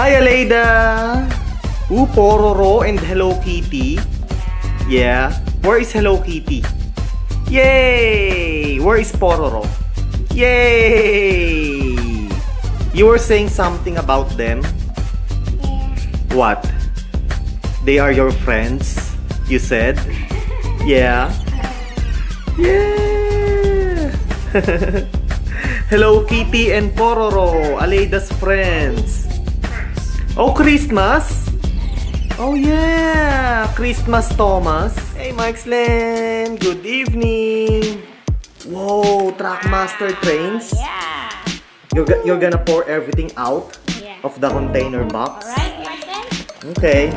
Hi, Aleida! Ooh, Pororo and Hello Kitty. Yeah. Where is Hello Kitty? Yay! Where is Pororo? Yay! You were saying something about them? What? They are your friends? You said? Yeah. Yeah. Hello Kitty and Pororo, Aleida's friends. Oh, Christmas? Oh yeah, Christmas Thomas. Hey, Maxlen, good evening. Whoa, Trackmaster trains. Yeah. You're, you're gonna pour everything out Yeah. of the container box. Alright, Martin? Okay.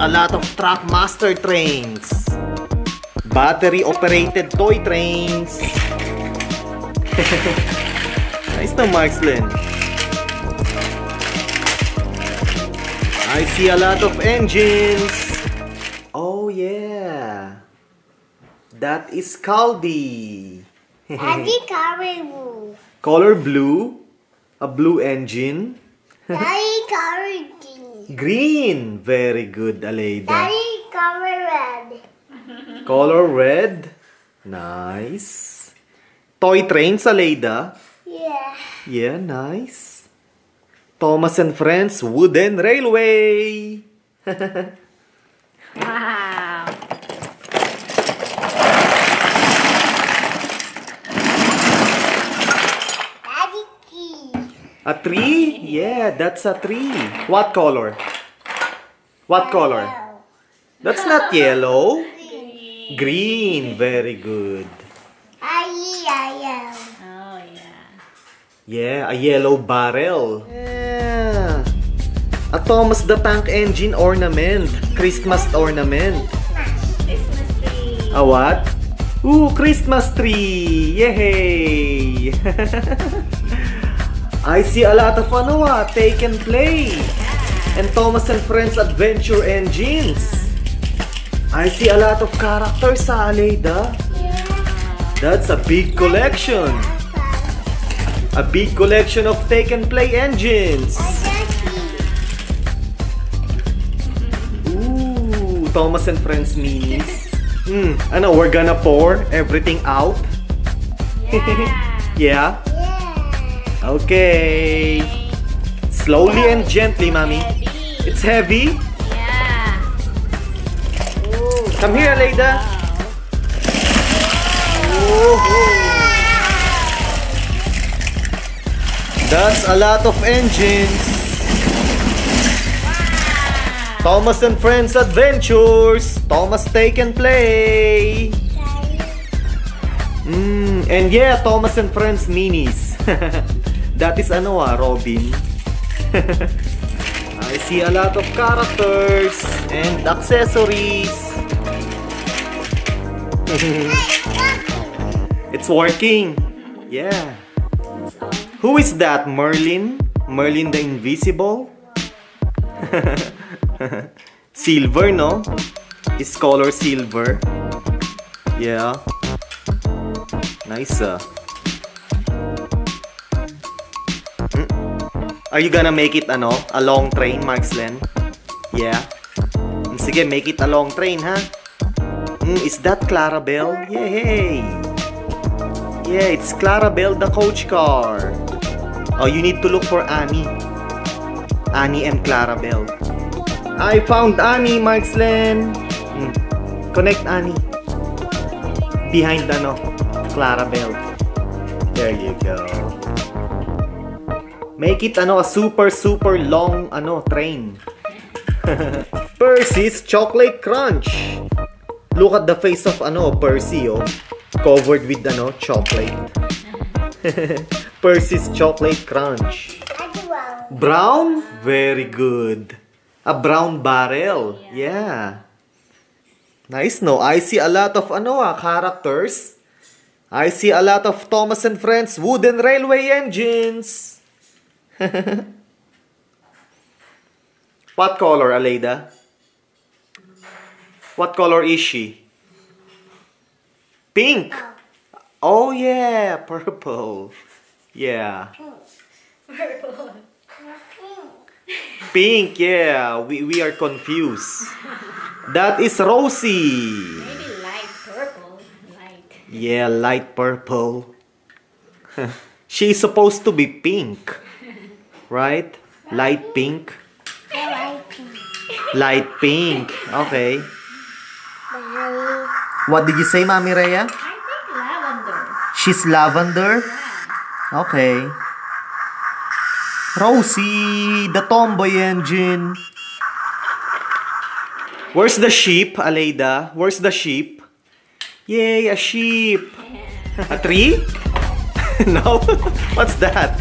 A lot of Trackmaster trains. Battery operated toy trains. nice na Marslin. I see a lot of engines. Oh yeah. That is Caldi. Daddy Caribou. Color blue. A blue engine. Green. Very good, Aleida. Daddy Caribou Red. Color red. Nice. Toy trains, Aleida. Yeah. Yeah, nice. Thomas and Friends Wooden Railway. Wow. A tree? Yeah, that's a tree. What color? What color? That's not yellow. Green. Very good. Aye, aye, Oh, yeah. Yeah, a yellow barrel. Yeah. A Thomas the Tank Engine ornament. Christmas ornament. Christmas tree. A what? Ooh, Christmas tree! Yay! I see a lot of ano ah, take and play. And Thomas and Friends Adventure Engines. I see a lot of characters sa Aleida. That's a big collection. A big collection of take and play engines. Ooh, Thomas and Friends minis. Hmm, ano, we're gonna pour everything out? Yeah. Yeah? Okay. Slowly and gently, mommy. It's heavy. Yeah. Ooh, Come here, Aleida. That's a lot of engines. Thomas and Friends Adventures. Thomas Take and Play. Mm, and yeah, Thomas and Friends Minis. that is ano ah, Robin. I see a lot of characters and accessories. it's working. Yeah. Who is that? Merlin? Merlin the Invisible? silver, no? Is color silver. Yeah. Nice, ah. Are you gonna make it, ano, a long train, Markslen? Yeah? Sige, make it a long train, ha? Mm, is that Clarabelle? Yay! Yeah, it's Clarabelle the coach car. Oh, you need to look for Annie. Annie and Clarabelle. I found Annie, Markslen. Mm. Connect Annie. Behind ano, Clarabelle. There you go. Make it ano, a super super long ano, train. Percy's Chocolate Crunch. Look at the face of ano, Percy, oh. Covered with ano, chocolate. Percy's Chocolate Crunch. Brown? Very good. A brown barrel. Yeah. Nice, no? I see a lot of ano ah, characters. I see a lot of Thomas and Friends wooden railway engines. what color, Aleida? What color is she? Pink. Oh, oh yeah, purple. Yeah. Purple. Pink, yeah. We, we are confused. That is Rosie. Maybe light purple. Light. Yeah, light purple. She's supposed to be pink. Right? Light pink. Light pink. Okay. What did you say, Mami Rhea? I think lavender. She's lavender. Okay. Rosie, the tomboy engine. Where's the sheep, Aleida? Where's the sheep? Yay, a sheep. A tree? no? What's that?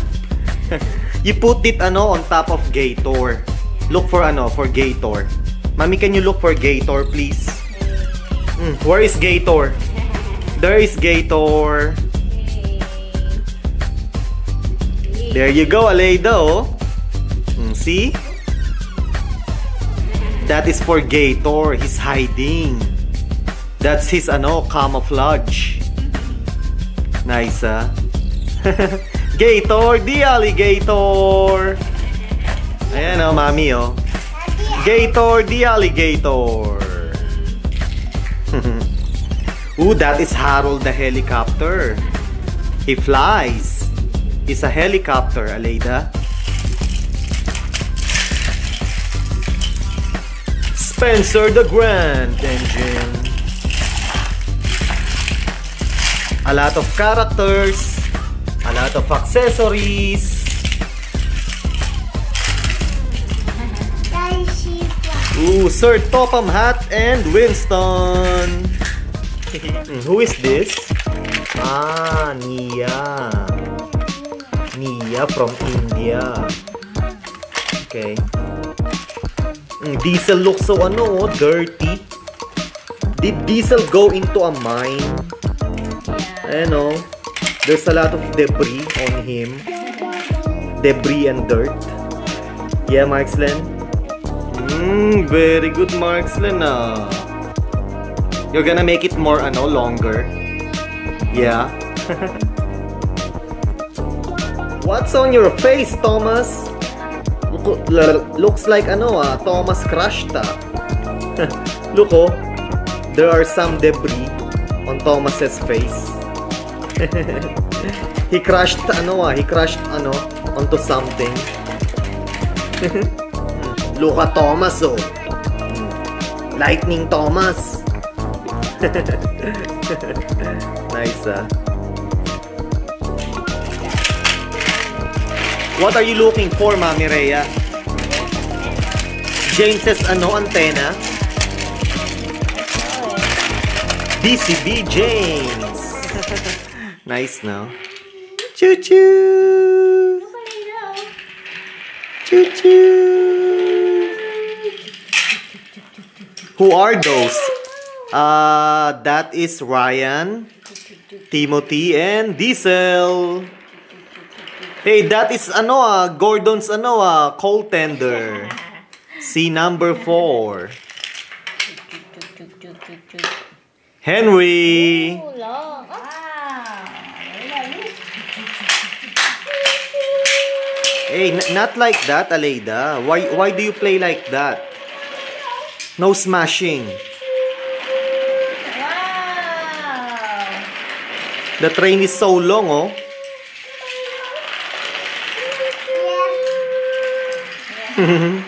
you put it ano on top of Gator. Look for ano, for Gator. Mami, can you look for Gator, please? Mm, where is Gator? There is Gator. There you go, Aleida, oh. Mm, see? That is for Gator. He's hiding. That's his, ano, camouflage. Nice, ah. Gator, the alligator. Ayan, oh, mami, oh. Gator, the alligator. Ooh, that is Harold the helicopter. He flies. He's a helicopter, Aleida. Spencer the Grand Engine. A lot of characters. A lot of accessories. Ooh, Sir Topham Hatt and Winston. Hmm, Who is this? Ah, Nia. Nia from India. Okay. Mm, Diesel looks so ano, dirty. Did Diesel go into a mine? Yeah. Ayan oh. There's a lot of debris on him. Debris and dirt. Yeah, Markslen? Mm, very good, Markslen ah. You're gonna make it more ano, longer. Yeah. What's on your face, Thomas? Looks like ano ah, Thomas crushed ah. Look oh, there are some debris on Thomas's face. he crashed ano ah, he crashed ano onto something. Look at Thomas oh. Lightning Thomas. nice ah. What are you looking for, Mami Rhea? James's ano antenna? DCB James. nice now. Choo choo. Choo choo. Who are those? Uh, that is Ryan, Timothy, and Diesel. Hey, that is ano ah, Gordon's ano ah, coal tender. See number 4. Henry. Eh, hey, not like that, Aleida. Why why do you play like that? No smashing. Wow. The train is so long, oh.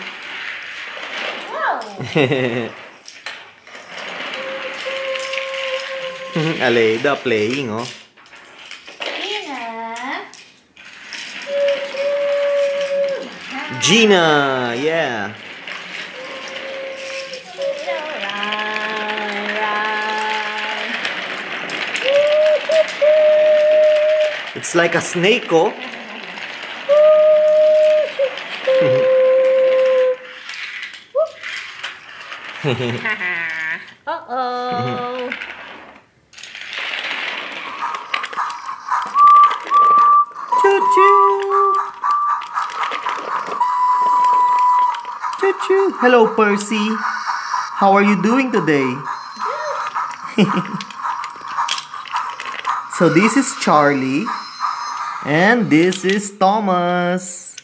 Aleida playing, oh. Gina. Yeah. It's like a snake, oh. Hello, Percy. How are you doing today? so this is Charlie. And this is Thomas.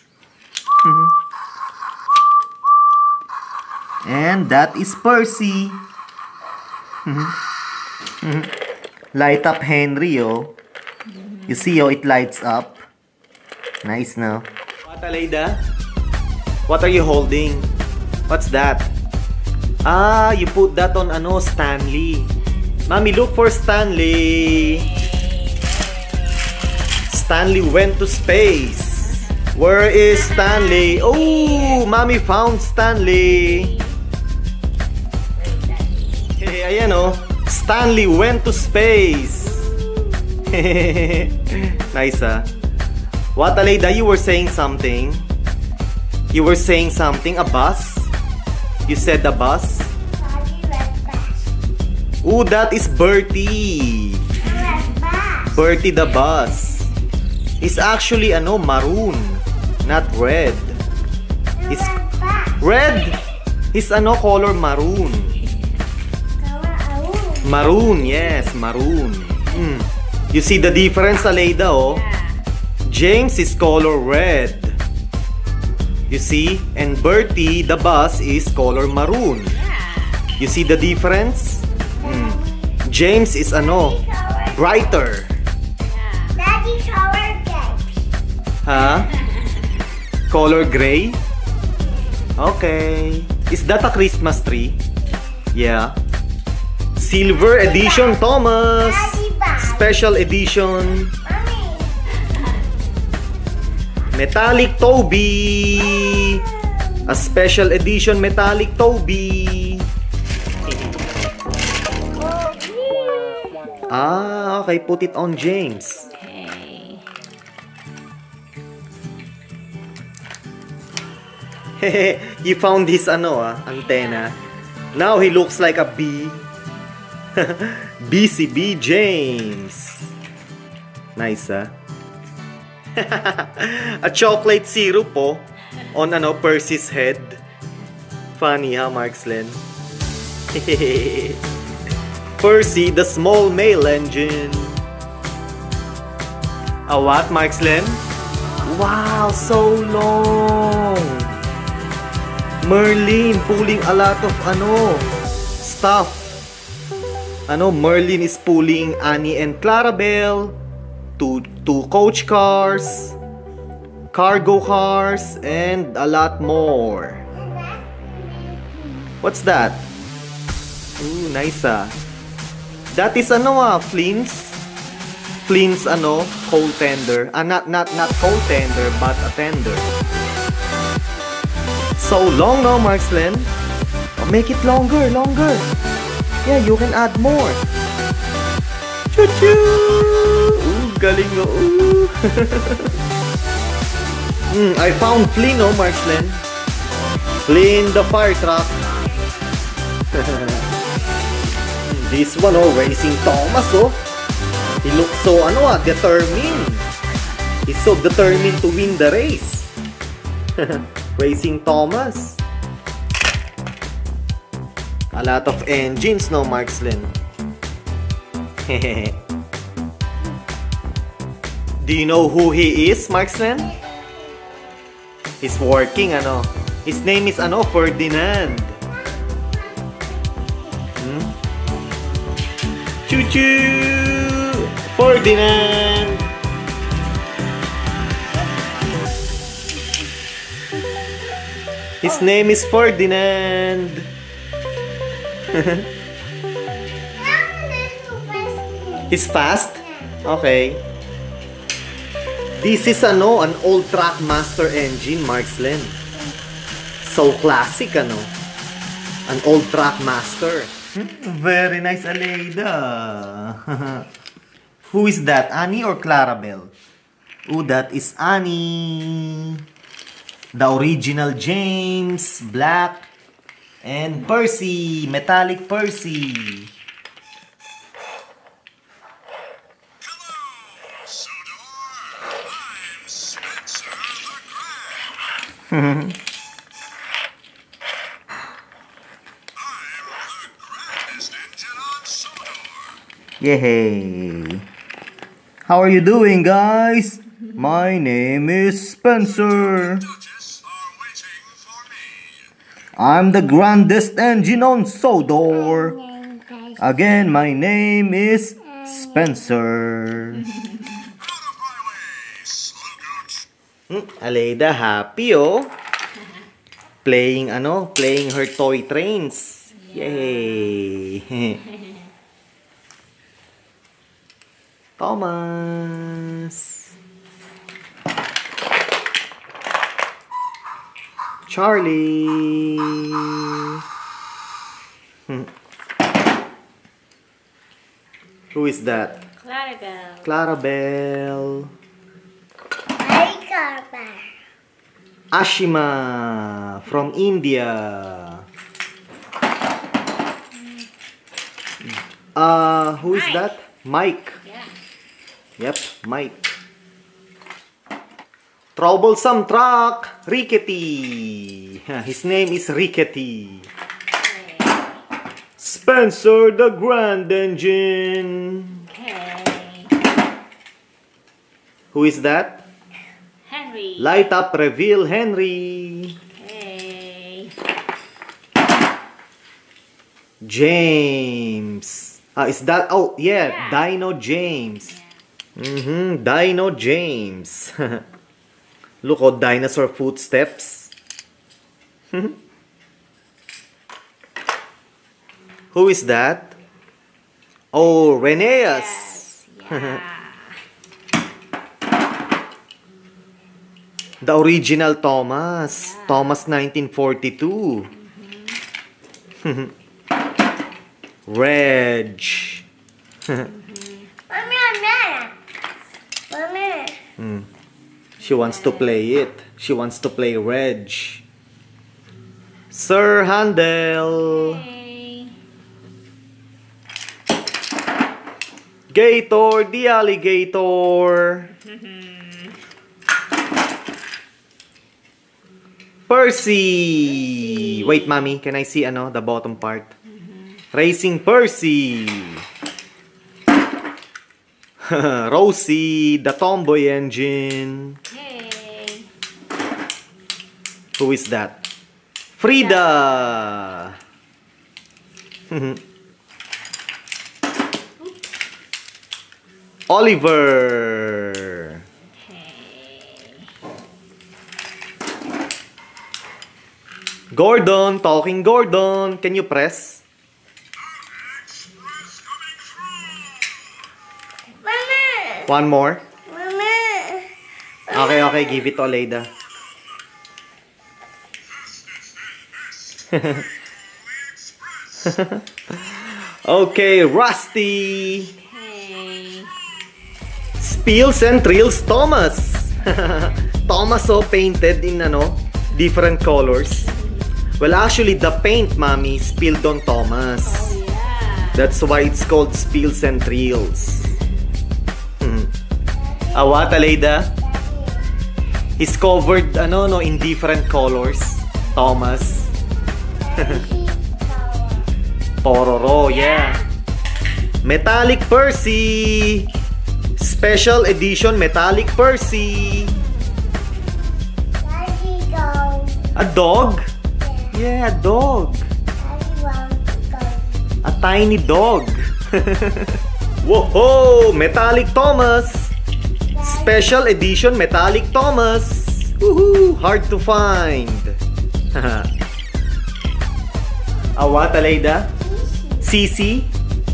and that is Percy. Light up Henry, oh. You see how it lights up? Nice, no? What, Aleida? What are you holding? What's that? Ah, you put that on ano, Stanley. Mommy, look for Stanley. Stanley went to space. Where is Stanley? Oh, Mommy found Stanley. Hey, ayan oh. Stanley went to space. nice ah. What, Aleida? You were saying something? You were saying something? A bus? You said the bus? Daddy red bus. Ooh, that is Bertie. Bertie the bus. It's actually ano, maroon, not red. It's red. It's ano color maroon. Maroon, yes, maroon. Mm. You see the difference, Aleida, oh? James is color red. You see? And Bertie, the bus, is color maroon. You see the difference? Mm. James is ano, brighter. Daddy color grapes. Huh? Color gray? Okay. Is that a Christmas tree? Yeah. Silver edition, Thomas. Special edition. Metallic Toby. A special edition metallic Toby. Ah, okay. Put it on James. Okay. you found his ano ah, antenna. Now he looks like a bee. BCB James. Nice ah. a chocolate syrup po on ano Percy's head. Funny ha, Markslen? Percy, the small male engine. A what, Markslen? Wow, so long! Merlin pulling a lot of ano stuff. Ano, Merlin is pulling Annie and Clarabelle, two two coach cars, cargo cars, and a lot more. What's that? Ooh, nice ah. That is ano ah, Flynn's. Flynn's ano, coal tender. Ah, not, not, not coal tender, but a tender. So long now, Markslen. Oh, make it longer, longer. Yeah, you can add more. Choo-choo! Galing mo. Ooh. Hmm, I found Flynn, oh, Markslen. Flynn the fire truck. this one, oh, Racing Thomas, oh. He looks so, ano ah, determined. He's so determined to win the race. Racing Thomas. A lot of engines, no, Markslen? Do you know who he is, Markslen? He's working, ano? His name is, ano, Ferdinand. Hmm? Choo-choo! Ferdinand! His name is Ferdinand. He's fast? Okay. This is ano, an old Trackmaster engine, Markslen. So classic, ano? An old Trackmaster. Very nice, Aleida. Who is that? Annie or Clarabelle? Oh, that is Annie. The original James, Black, and Percy, Metallic Percy. Yay! How are you doing, guys? My name is Spencer. I'm the grandest engine on Sodor. Oh, Again, my name is Spencer. Hmm, Aleida happy oh. Playing ano, playing her toy trains. Yay! Thomas. Charlie. Hmm. Who is that? Clarabelle. Clarabelle. I. Ashima from India. Uh, who is Mike. that? Mike. Yeah. Yep, Mike. Troublesome truck, Rickety. His name is Rickety. Spencer the Grand Engine. Okay. Who is that? Henry. Light up, reveal Henry. Okay. James. Ah, is that? Oh, yeah, Yeah. Dino James. Mm-hmm, Dino James. Look, oh, dinosaur footsteps. Who is that? Oh, Rheneas. Yeah. The original Thomas. Yeah. Thomas 1942. Reg. Mommy, Mama. Mommy. Hmm. She wants to play it. She wants to play Reg. Sir Handel. Gator the alligator. Percy. Wait, mommy, can I see ano the bottom part? Racing Percy. Rosie, the tomboy engine. Okay. Who is that? Frieda. Oliver. Gordon, talking Gordon. Can you press? Mama. One more. Mama. Okay, okay. Give it to Aleida. Okay, Rusty. Okay. Spills and Thrills Thomas. Thomas oh painted in ano, different colors. Well, actually the paint, mommy, spilled on Thomas. Oh, yeah. That's why it's called Spills and Thrills. Hmm. What, Aleida? He's covered ano no in different colors. Thomas. Pororo, yeah. Metallic Percy. Special edition Metallic Percy. A dog? Yeah, a dog. A tiny dog. Whoa! Metallic Thomas. Special edition Metallic Thomas. Woohoo! Hard to find. Awa Talayda? Sisi.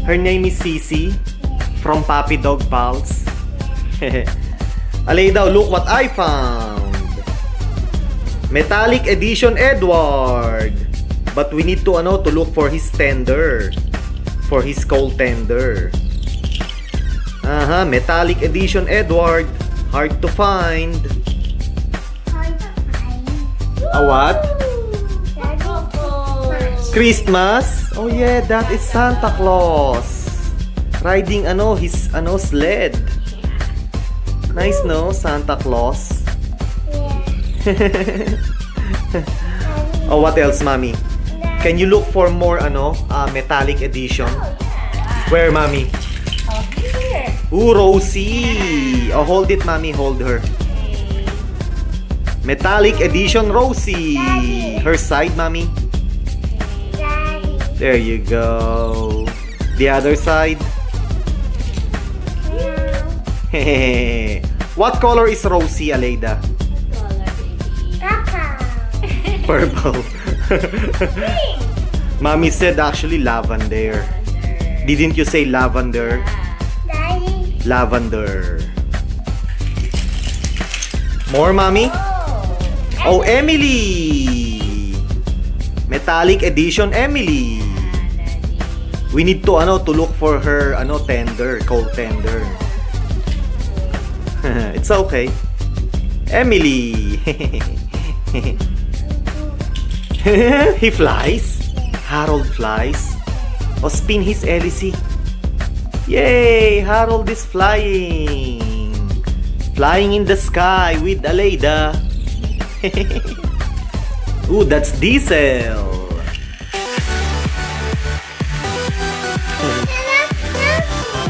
Her name is Sisi. From Puppy Dog Pals. Alayda, look what I found. Metallic edition Edward. But we need to ano to look for his tender. For his coal tender. Aha, metallic edition Edward. Hard to find. Hard to find. A what? Christmas? Oh yeah, that is Santa Claus. Riding ano, his ano sled. Nice no, Santa Claus. Oh, what else, mommy? Can you look for more ano, uh, metallic edition? Where, mommy? Oh, here. Ooh, Rosie. Oh, hold it, mommy. Hold her. Metallic Edition Rosie. Her side, mommy. Daddy. There you go. The other side. No. what color is Rosie, Aleida? Purple. Mommy said actually lavender. Didn't you say lavender? Daddy. Lavender. More, mommy? Oh. Oh, Emily! Metallic Edition Emily. We need to ano to look for her ano tender, cold tender. it's okay. Emily. he flies. Harold flies. O spin his hélice. Yay! Harold is flying. Flying in the sky with Aleida. Ooh, that's Diesel.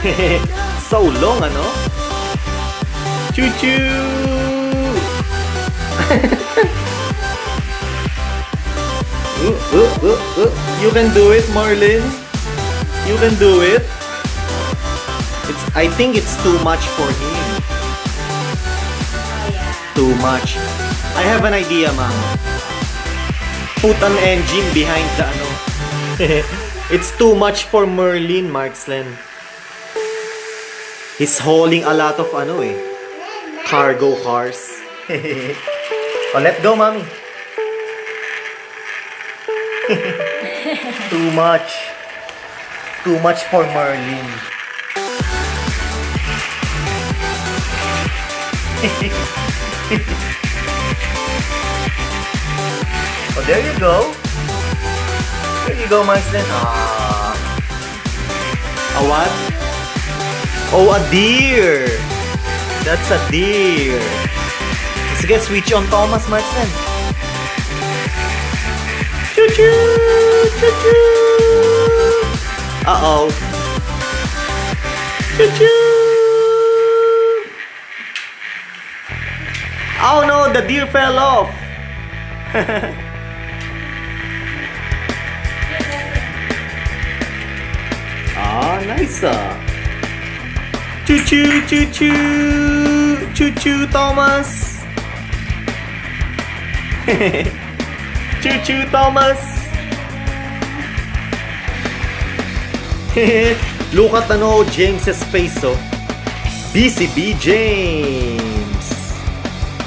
so long, ano? Choo-choo! Ooh, ooh, ooh, ooh. You can do it, Marlin. You can do it. It's. I think it's too much for him. Too much. I have an idea, ma'am. Put an engine behind the ano. it's too much for Merlin, Marksland. He's hauling a lot of ano eh. Cargo cars. oh, let go, mommy. Too much. Too much for Merlin. oh, there you go. There you go, Markslen. Ah. A what? Oh, a deer. That's a deer. Sige, switch on Thomas Markslen. Choo-choo! Choo-choo! Uh-oh. Choo-choo! Oh no, the deer fell off. ah, nice ah. Choo choo choo choo choo choo Thomas. choo choo Thomas. Look at ano James's face. Busy Bee James.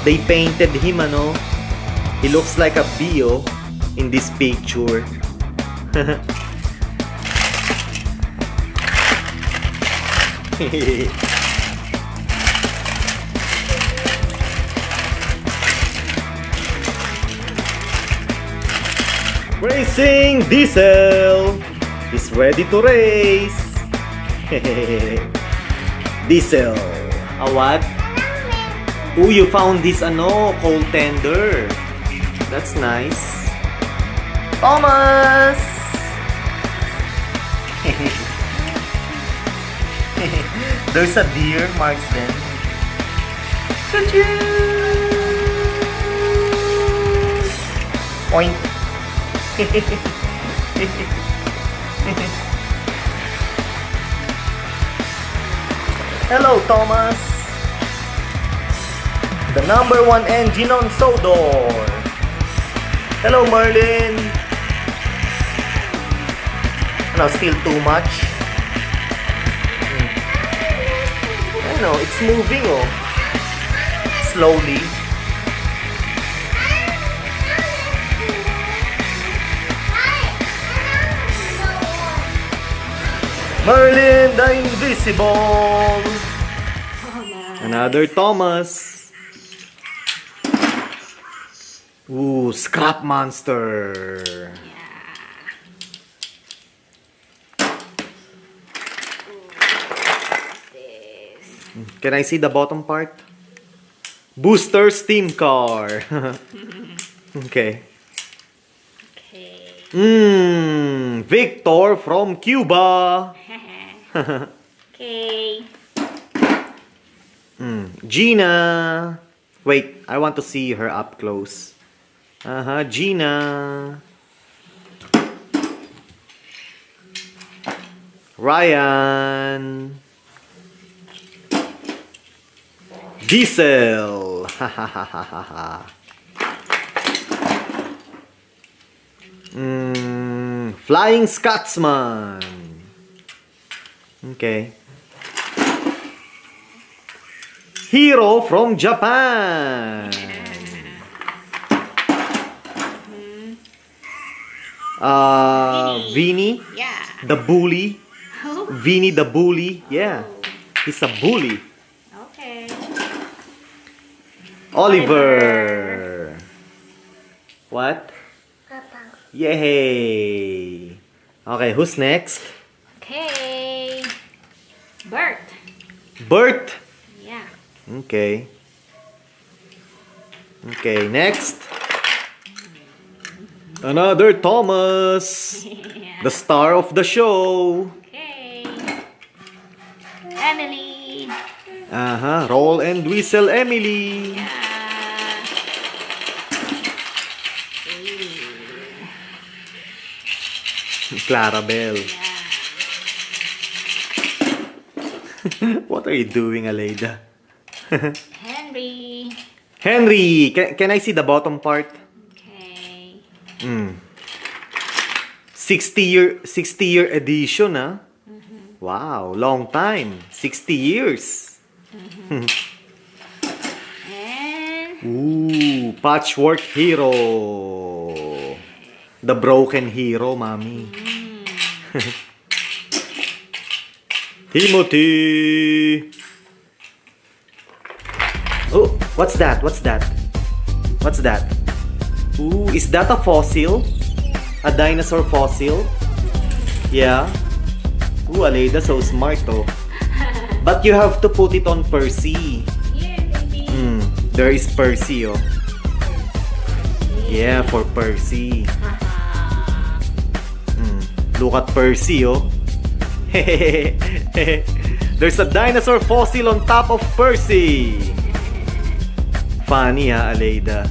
They painted him ano. He looks like a Bio in this picture. Racing Diesel is ready to race. Diesel. A what? Oh, you found this ano, cold tender. That's nice. Thomas! There's a deer, Marksden. Point. Hello, Thomas. The number one engine on Sodor. Hello, Merlin. Ano, still too much? Hmm. I know, it's moving, oh. Slowly. Merlin the Invisible. Another Thomas. Ooh, Scrap Monster. Can I see the bottom part? Booster Steam Car. okay. Mmm, Victor from Cuba. Okay. Mm. Gina. Wait, I want to see her up close. Uh-huh, Gina. Ryan. Diesel. mm, Flying Scotsman. Okay. Hiro from Japan. Uh, Vinnie, Yeah. the bully. Vinnie the bully. Yeah, he's a bully. Okay. Oliver. What? Yay! Okay, who's next? Okay. Bert. Bert. Yeah. Okay. Okay, next. Another Thomas, yeah. the star of the show. Okay. Emily. Uh-huh, roll and whistle Emily. Yeah. Clarabelle. Yeah. what are you doing, Aleida? Henry. Henry, can, can I see the bottom part? Okay. Mm. 60 year 60 year edition, ah. Wow, long time. 60 years. And Ooh, patchwork Hiro. The broken Hiro, mommy. Timothy. Oh, what's that? What's that? What's that? Ooh, is that a fossil? A dinosaur fossil? Yeah. Ooh, Aleida, so smart, though. But you have to put it on Percy. here, baby. Hmm, there is Percy, oh. Yeah, for Percy. Look at Percy, oh. There's a dinosaur fossil on top of Percy. Funny, ha, Aleida.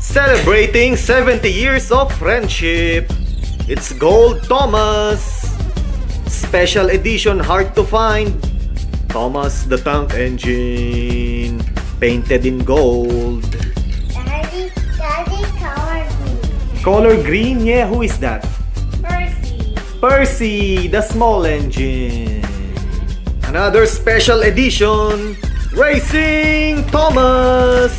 Celebrating 70 years of friendship. It's Gold Thomas. Special edition hard to find. Thomas the Tank Engine. Painted in gold. Daddy, Daddy colored me. Color green, yeah, who is that? Percy. The small engine. Another special edition. Racing Thomas.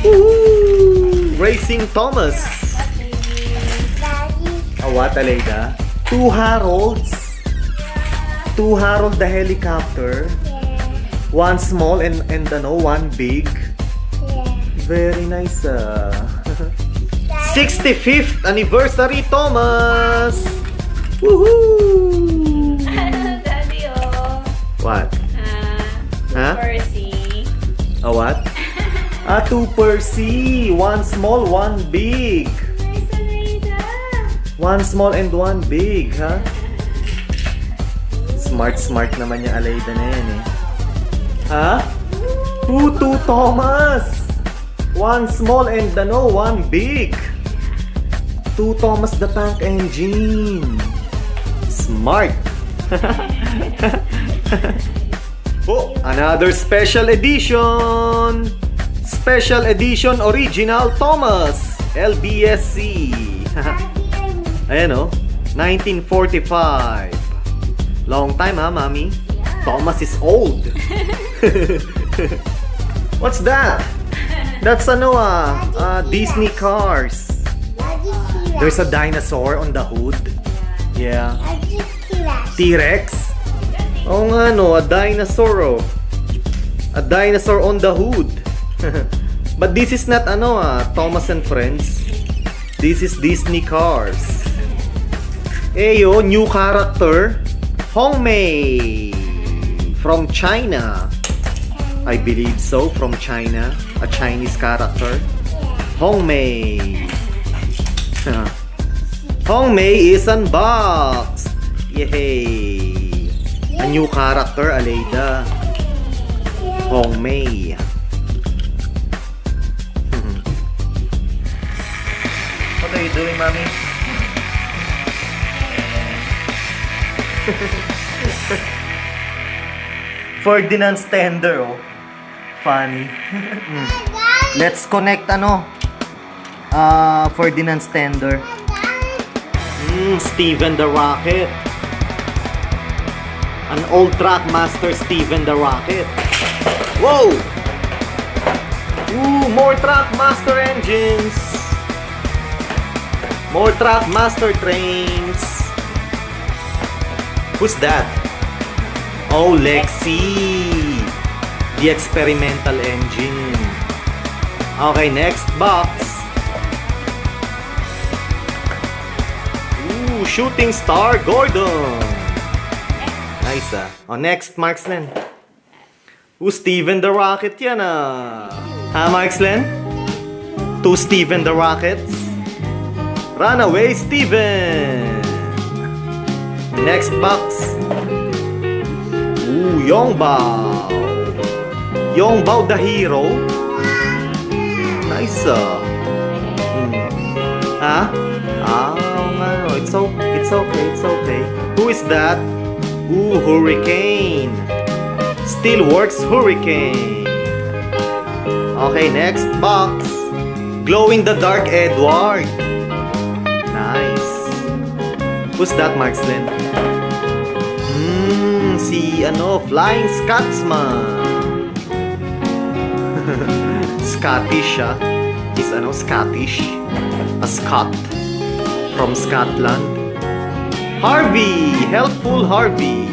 Woo! Racing Thomas. What, baby? Daddy, A what, Aleida? Two Harolds. Two Harold the helicopter. One small and, and ano, one big. Very nice, ah. 65th anniversary, Thomas! Woohoo! Daddy, oh. What? Uh, Huh? Percy. A what? Ah, two Percy. One small, one big. One small and one big, ha? Smart, smart naman yung Aleida na yan, eh. Ha? Two, two Thomas! One small and ano, one big. Two Thomas the Tank Engine. Smart. oh, another special edition. Special edition original Thomas LBSC. Ayan oh, 1945. Long time ha, mami? Yeah. Thomas is old. What's that? That's ano ah, uh, Disney cars. There's a dinosaur on the hood. Yeah. T-Rex. Oo nga no, a dinosaur oh. A dinosaur on the hood. But this is not ano ah, Thomas and Friends. This is Disney Cars. Eyo, new character. Hongmei. From China. I believe so, from China. A Chinese character. Hongmei. Hongmei is unboxed. Yay. A new character, Aleida. Hong Mei. what are you doing, mommy? Ferdinand's tender, oh. Funny. Let's connect, ano? Ah, Ferdinand's tender. Steven the Rocket. An old track master, Steven the Rocket. Whoa! Ooh, more track master engines. More track master trains. Who's that? Oh, Lexi. The experimental engine. Okay, next box. Shooting star Gordon. Nice ah. Oh, next, Markslen. Ooh, Steven the Rocket yan ah. Ha, Markslen? Two Steven the Rockets. Runaway Steven. Next box. Ooh, Yongbao. Yongbao the hero. Nice ah. Hmm. Ha? Ah, no. It's, o- it's okay, it's okay. Who is that? Ooh, Hurricane. Steelworks Hurricane. Okay, next box. Glow in the dark Edward. Nice. Who's that, Marksland? Hmm, si ano, Flying Scotsman. Scottish ah. Is ano, Scottish. A Scot. From Scotland. Harvey! Helpful Harvey.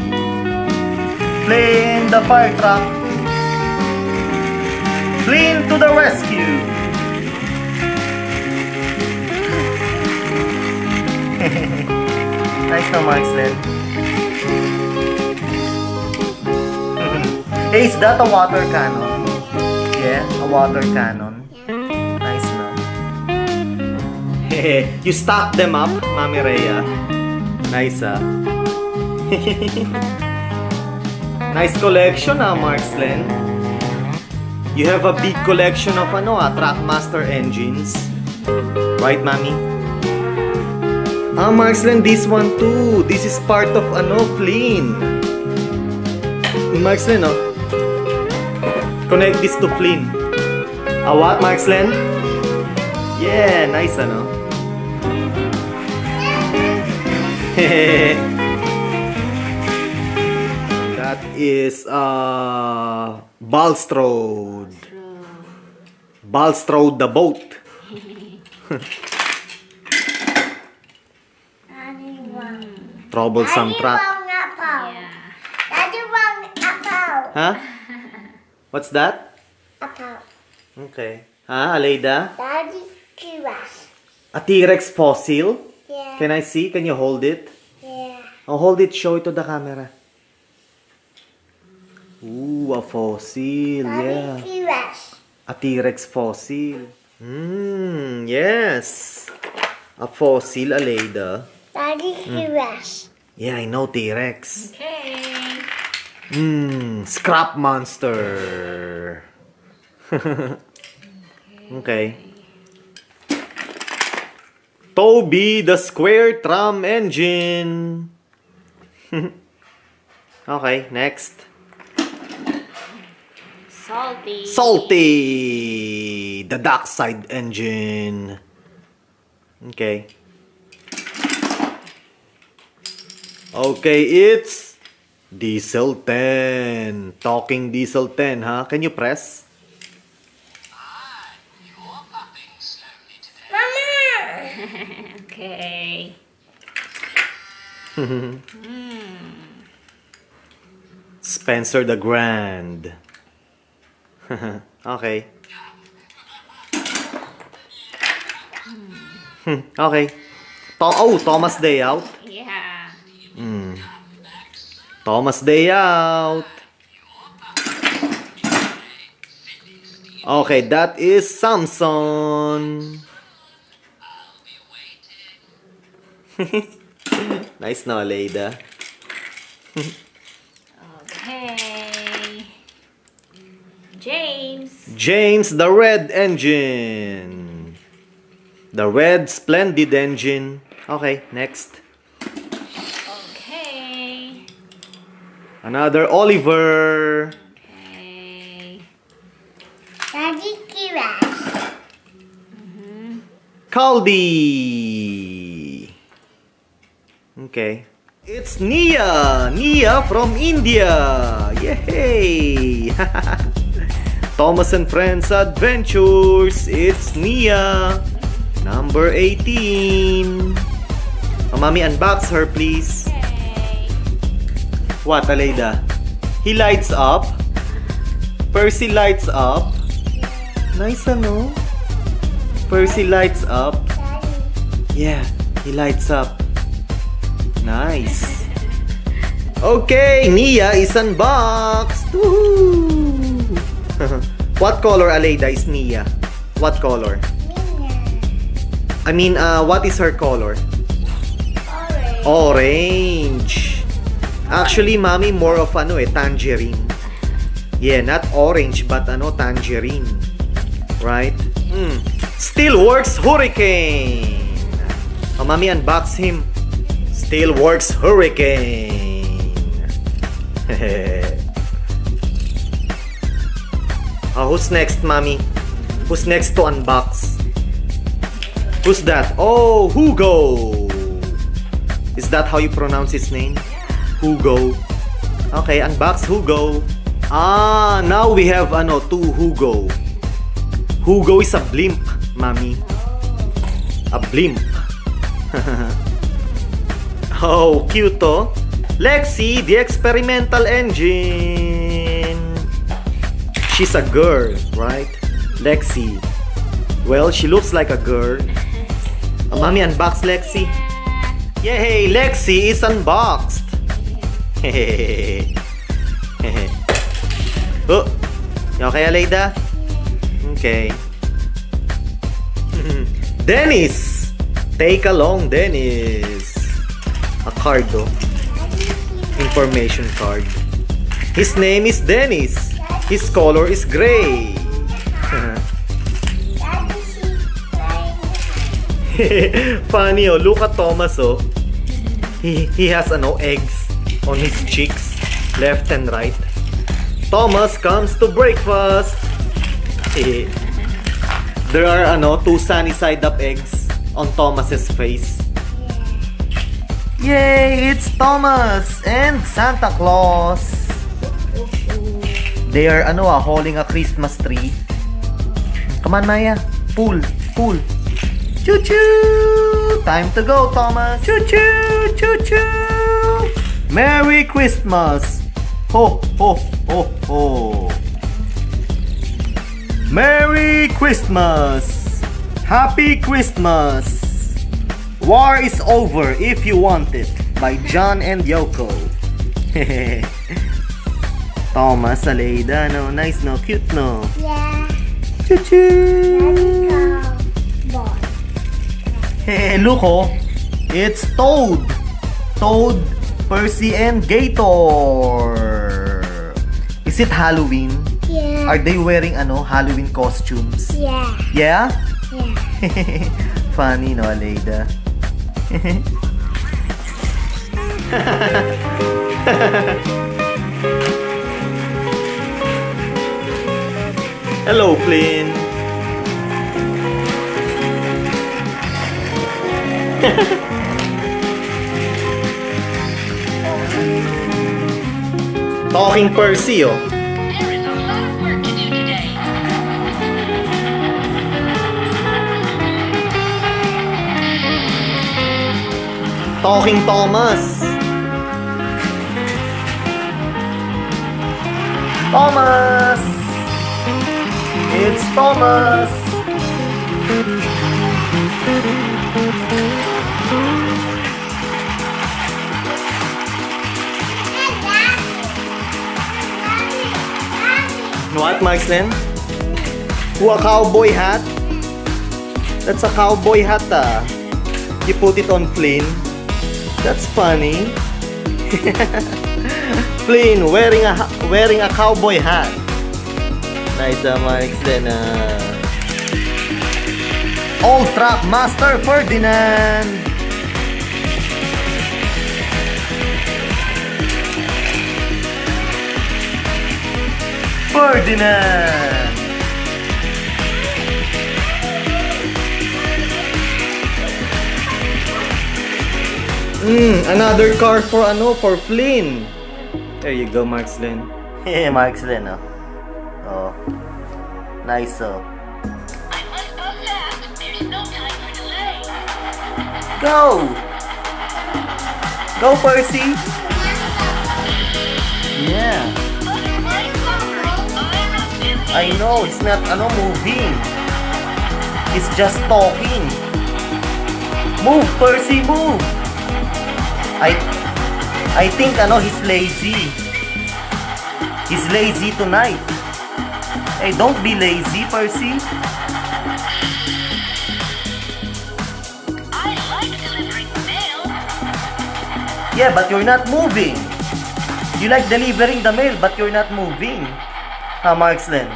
Plane the fire truck. Plane to the rescue. nice Marksland. hey, is that a water cannon? Yeah, a water cannon. you stack them up, Mami Rhea. Nice ah. nice collection ah, Marksland. You have a big collection of ano ah, Trackmaster engines. Right, Mami? Ah, Marksland, this one too. This is part of ano, Flynn. Marksland, oh. Connect this to Flynn. Ah, what, Marksland? Yeah, nice, ano? that is uh Balstrode. Balstrode the boat. Troublesome apple. Huh? What's that? Apple. Okay. Ha, Aleida? Daddy giraffe. A T-Rex fossil? Yeah. Can I see? Can you hold it? Yeah. Oh, hold it. Show it to the camera. Ooh, a fossil. Daddy Yeah. giraffe. A T-Rex fossil. Hmm, yes. A fossil, Aleida. Daddy giraffe. Yeah, I know T-Rex. Okay. Hmm, scrap monster. okay. Toby the square tram engine. okay, next. Salty. Salty the dockside engine. Okay. Okay, it's Diesel 10. Talking Diesel 10, huh? Can you press? Okay. Spencer the Grand. okay. Okay. To- oh, Thomas Day out. Yeah. Hmm. Thomas Day out. Okay, that is Samson. nice now, Leida. Okay. James. James, the red engine. The red splendid engine. Okay, next. Okay. Another Oliver. Okay. Daddy Kirash. Kaldi. Okay. It's Nia. Nia from India. Yay! Thomas and Friends Adventures. It's Nia. Number 18. Oh, mommy, unbox her, please. Okay. What, Aleida? He lights up? Percy lights up? Nice, ano? Percy lights up? Yeah, he lights up. Nice. Okay, Nia is unboxed. What color, Aleida, is Nia? What color? Mina. I mean, uh, what is her color? Orange. Orange. Actually, mommy, more of ano eh, tangerine. Yeah, not orange, but ano, tangerine. Right? Mm. Steelworks Hurricane. Oh, mommy, unbox him. Steelworks Hurricane. oh, who's next, mommy? Who's next to unbox? Who's that? Oh, Hugo. Is that how you pronounce his name? Hugo. Okay, unbox Hugo. Ah, now we have ano, two Hugo. Hugo is a blimp, mommy. A blimp. oh, cute oh. Lexi, the experimental engine. She's a girl, right? Lexi. Well, she looks like a girl. Uh, mommy, unbox Lexi. Yay! Lexi is unboxed! oh! You okay, Aleida? Okay. Dennis! Take along, Dennis! A card, oh. Information card. His name is Dennis. His color is gray. Funny, oh. Look at Thomas, oh. He, he has, ano, eggs on his cheeks, left and right. Thomas comes to breakfast. Eh, there are, ano, two sunny side up eggs on Thomas's face. Yay! It's Thomas and Santa Claus. They are, ano, ah, holding a Christmas tree. Come on, Maya. Pull, pull. Choo choo! Time to go, Thomas. Choo choo, choo choo. Merry Christmas. Ho ho ho ho. Merry Christmas. Happy Christmas. War is over if you want it by John and Yoko. Thomas, Aleida, no? Nice, no? Cute, no? Yeah. Choo choo. Daddy, come. Boy. Hey, look oh. It's Toad. Toad, Percy, and Gator. Is it Halloween? Yeah. Are they wearing ano Halloween costumes? Yeah. Yeah? Yeah. Funny no, Aleida. Hello, Flynn. Talking Percy, oh. Talking Thomas. Thomas. It's Thomas. What, Marceline? Who a cowboy hat? That's a cowboy hat, ah. You put it on Flynn. That's funny. Flynn wearing a wearing a cowboy hat. Nice Slen. Uh. Old Track Master Ferdinand. Ferdinand. Mm, another car for ano, for Flynn. There you go, Mark Slyn. Hey, Mark Slyn, oh. Oh. Nice, oh. I must go fast. There's no time for delay. Go! Go, Percy! Yeah. I'm a busy. I know, it's not, ano, moving. It's just talking. Move, Percy, move! I, I think, ano, he's lazy. He's lazy tonight. Hey, don't be lazy, Percy. I like delivering mail. Yeah, but you're not moving. You like delivering the mail, but you're not moving. Ha, Markslen?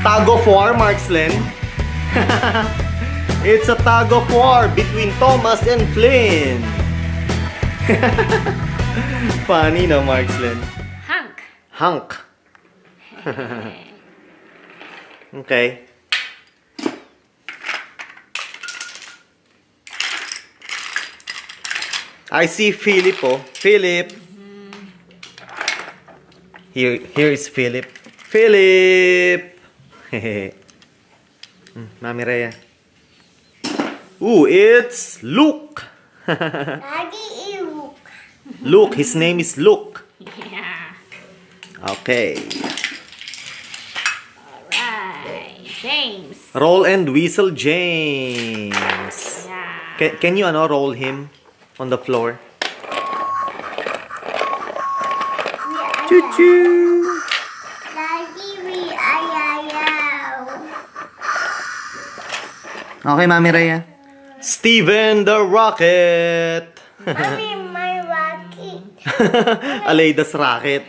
Tug of war, Markslen? it's a tug of war between Thomas and Flynn. Funny no, Markslen? Hank. Hunk. okay. I see Philip oh. Philip. Here here is Philip. Philip. Hmm, Mami Rhea. Ooh, it's Luke. Daddy, ew. Luke, his name is Luke. Yeah. Okay. Alright. James. Roll and whistle James. Yeah. Can, can you ano, roll him on the floor? Choo-choo. Daddy, we ayaw. Okay, Mami Rhea. Steven the Rocket. Mommy, my rocket. Aleida's Rocket.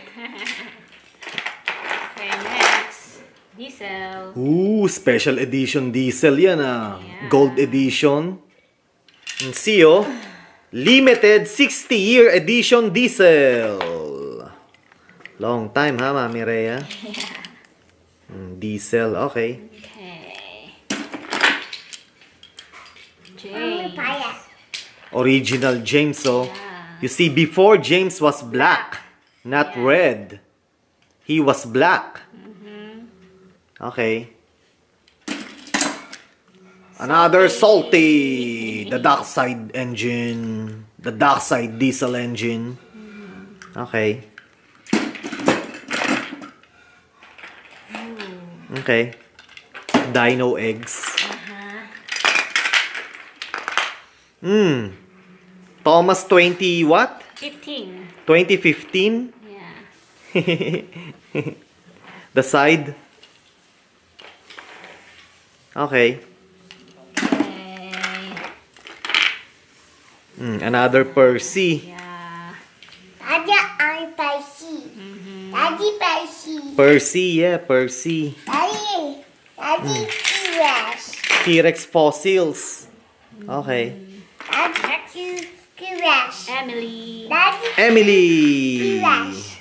Okay, next. Diesel. Ooh, special edition diesel yan ah. Yeah. Gold edition. And see oh, limited 60-year edition diesel. Long time ha, Mami Rhea? Mm, diesel. Okay. Mommy, James. Original James oh. Yeah. You see, before James was black, not Yeah. red. He was black. Mm-hmm. Okay. Another salty. The dark side engine. The dark side diesel engine. Mm-hmm. Okay. Okay. Dino eggs. Uh-huh. Hmm. Thomas 20 what? 15. 2015? Yeah. the side. Okay. Okay. Mm, another Percy. Yeah. Daddy, I'm spicy. Daddy, spicy. Percy, yeah, Percy. Daddy, Daddy, curious. T-Rex fossils. Okay. Curious. Emily. Daddy, Emily. curious.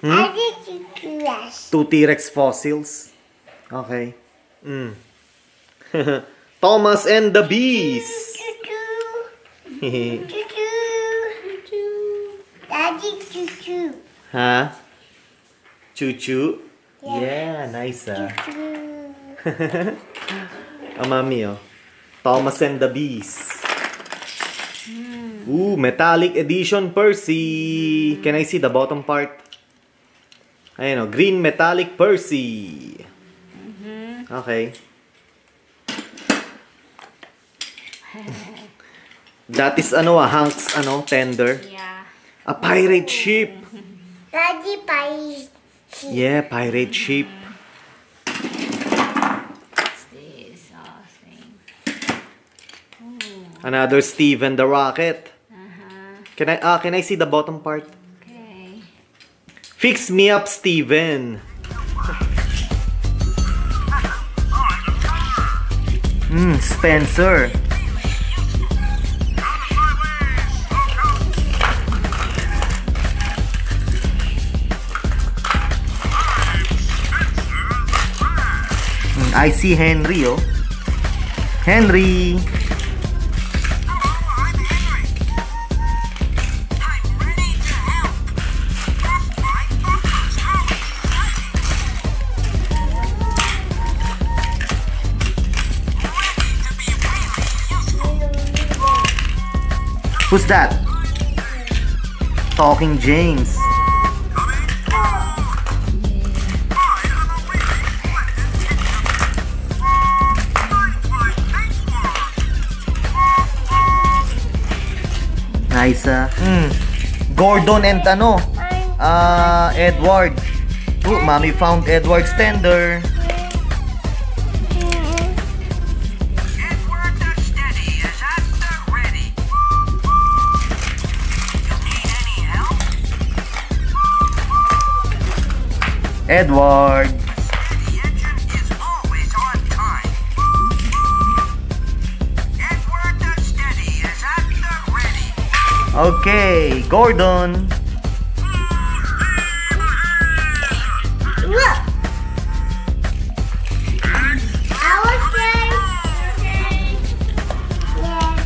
Hmm? Daddy, curious. Two T-Rex fossils. Okay. Mm. Thomas and the Bees. Choo-choo. Choo-choo. Daddy, choo-choo. huh? Choo-choo? Yeah, nice ah. Choo. Ang mami, oh. Thomas and the Bees. Ooh, metallic edition Percy. Can I see the bottom part? Ayan, oh. Green metallic Percy. Okay. That is ano ah, Hank's ano, tender. Yeah. A pirate ship. Daddy, spicy. Yeah, pirate ship. Another Stephen the Rocket. Uh-huh. Can I, ah, can I see the bottom part? Okay. Fix me up, Stephen. Hmm, Spencer. Hmm, I see Henry, oh. Henry. Who's that? Talking James. Coming. I am a really splendid kitchen. Mine's my paintwork. Nice, ah. Hmm. Gordon and ano? Ah, Edward. Oh, mommy found Edward's tender. Ready. Okay, Gordon. Look. I was there. Yeah.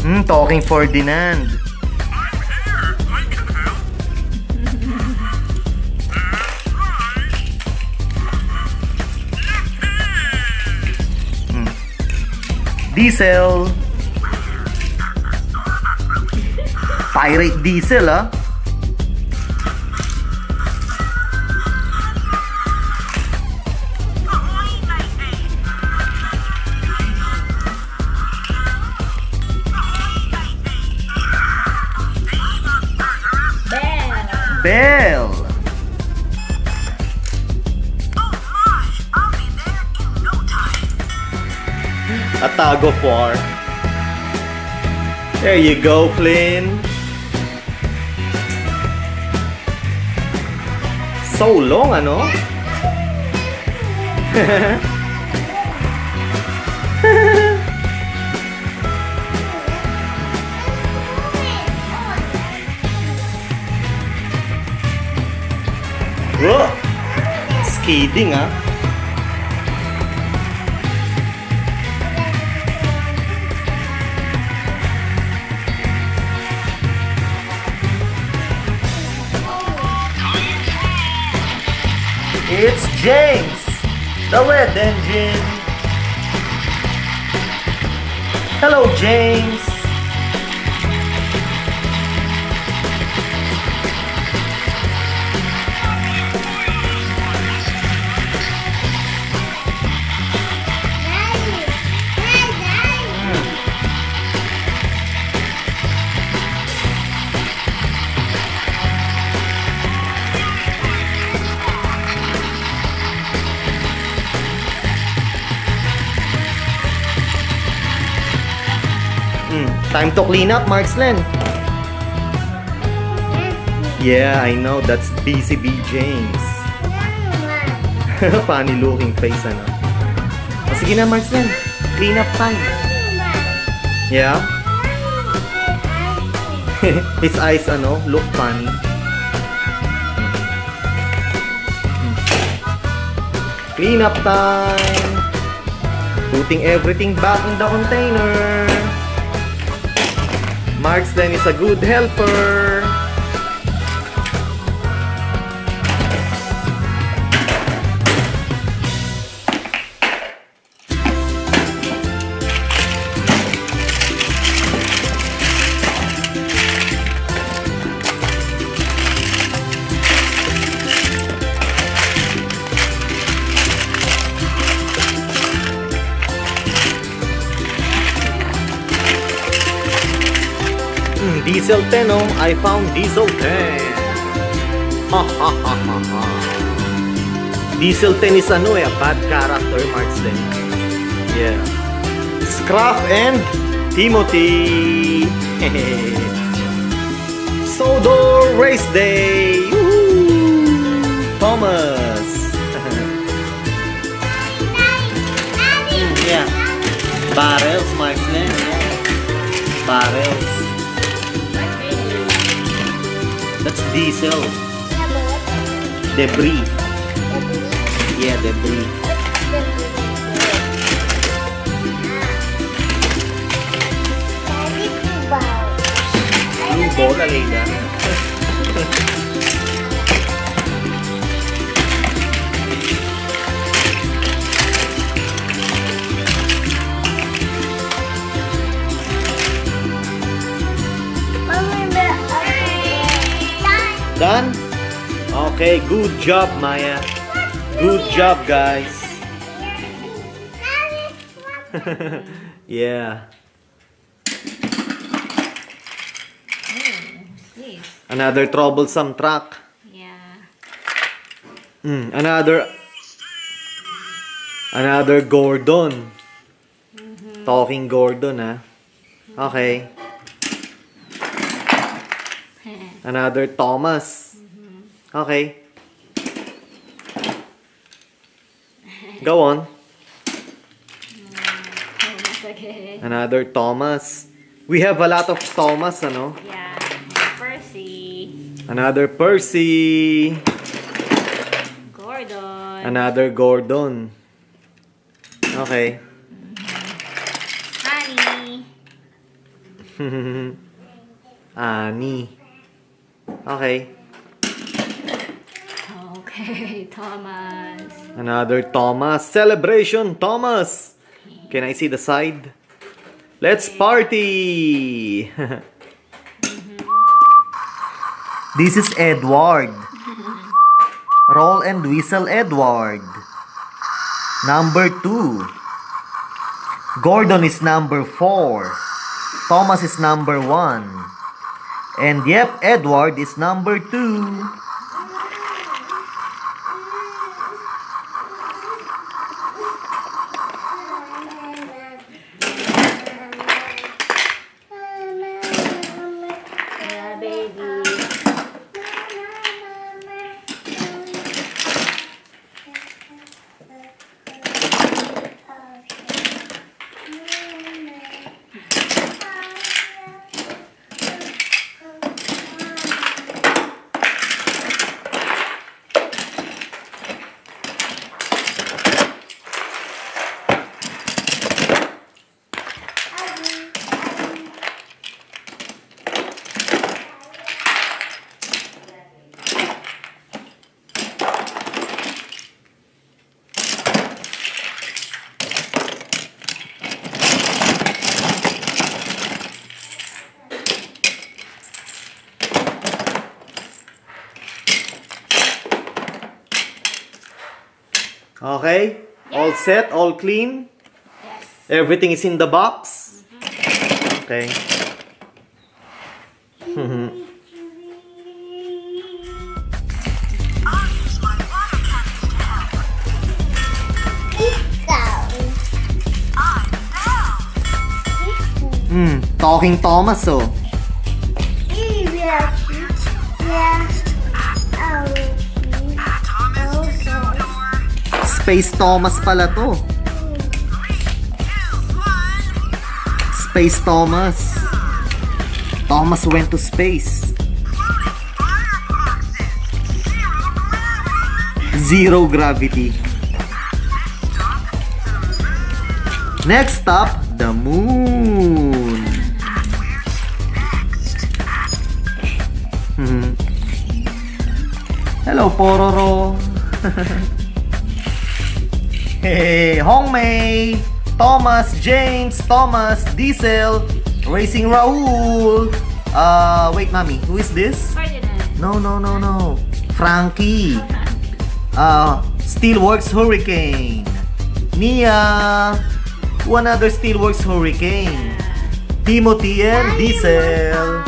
Hmm, talking Ferdinand. Diesel. Pirate Diesel, ah. A tug of war. There you go, Flynn. So long, ano? Whoa! Skidding, ah. It's James, the red engine. Hello, James. Time to clean up, Markslen. Yeah, I know. That's BCB James. Funny looking face, ano? O, sige na, Markslen. Clean up time. Yeah? His eyes, ano, look funny. Mm. Clean up time. Putting everything back in the container. Marksden is a good helper. Diesel 10, oh. I found Diesel 10. Ha ha ha ha ha. Diesel 10 is ano eh, a bad character, Marksden. Yeah. Scruff and Timothy. Sodor Race Day. Thomas. yeah. Barrels, Marksman. Barrels. That's diesel. Debris. Yeah, debris. Blue ball, Aleda. Okay, good job, Maya. Good job, guys. yeah. Another troublesome truck. Yeah. Mm, another Another Gordon. Talking Gordon, ah. Okay. Another Thomas. Okay. Go on. Thomas again. Another Thomas. We have a lot of Thomas, ano? Yeah. Percy. Another Percy. Gordon. Another Gordon. Okay. Honey. Annie. Okay. Hey, Thomas. Another Thomas. Celebration, Thomas. Can I see the side? Let's party. Mm-hmm. this is Edward. Roll and whistle Edward. Number 2. Gordon is number 4. Thomas is number 1. And yep, Edward is number 2. Set, all clean? Yes. Everything is in the box? Okay. I'll use my water cannons to help. I'm Belle. Hmm, talking Thomas oh. Space Thomas pala to. Space Thomas. Thomas went to space. Zero gravity. Next stop, the moon. Mhm. Hello, Pororo. Hey, Hongmei, Thomas, James, Thomas, Diesel, Racing Raul. Uh, wait, mommy, who is this? No, no, no, no. Frankie. Uh, Steelworks Hurricane. Nia. One other Steelworks Hurricane. Timothy and Diesel.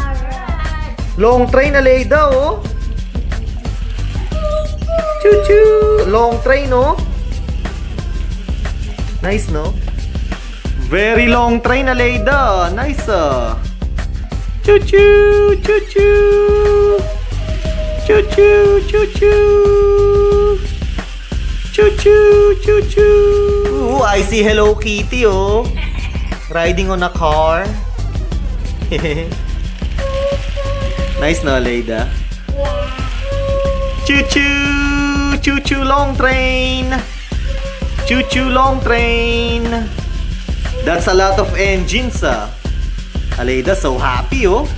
Long train na Leda, oh. Choo-choo. Long train, oh. Nice, no? Very long train, Aleida. Nice, ah. Choo-choo, choo-choo. Choo-choo, choo-choo. Choo-choo, choo-choo. Ooh, I see Hello Kitty, oh. Riding on a car. nice, no, Aleida? Choo-choo, choo-choo long train. Choo-choo long train. That's a lot of engines, ah. Aleida, so happy, oh.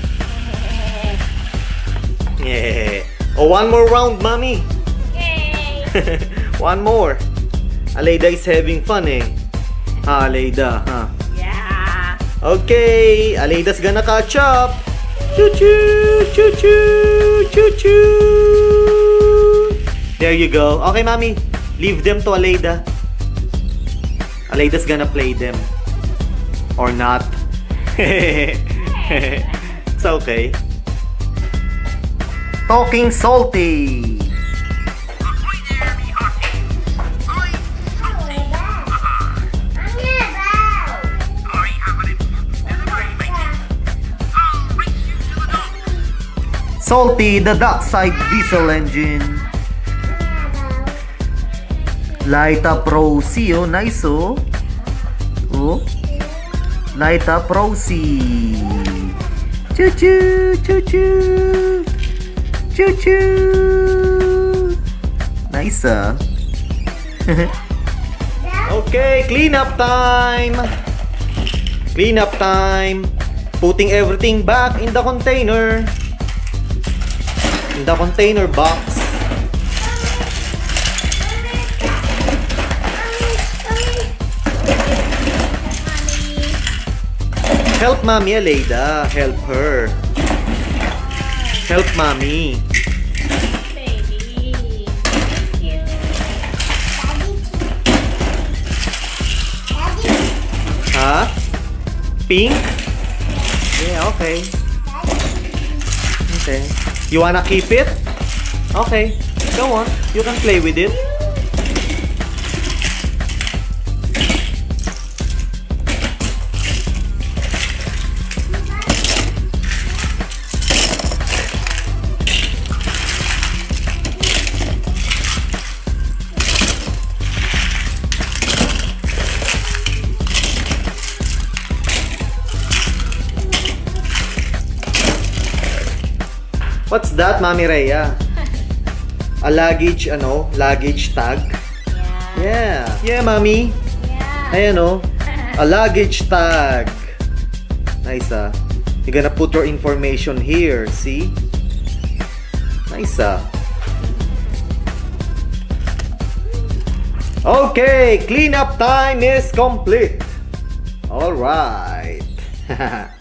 Yeah. Oh, one more round, mommy. Yay! one more. Aleida is having fun, eh. Ha, Aleida, ha. Yeah. Okay, Aleida's gonna catch up. Choo-choo, choo-choo, choo-choo. There you go. Okay, mommy. Leave them to Aleida. Aleida's gonna play them. Or not. it's okay. Talking salty. Ahoy there, me hearties! I, I have an important delivery, matey. I'll race you to the dock. Salty, the dockside diesel engine. Light up Rosie, oh, nice, oh. Oh. Light up Rosie. Choo choo, choo choo. Choo choo. Nice, ah. okay, clean up time. Clean up time. Putting everything back in the container. In the container box. Help Mommy Aleida. Help her. Help Mommy. Baby. Thank you. Huh? Pink? Yeah, okay. Okay. You wanna keep it? Okay. Go on. You can play with it. That, Mami Rhea? A luggage, ano? Luggage tag? Yeah. Yeah. Yeah, Mami. Yeah. Ayan, oh. A luggage tag. Nice, ah. You're gonna put your information here, see? Nice, ah. Okay, cleanup time is complete. All right.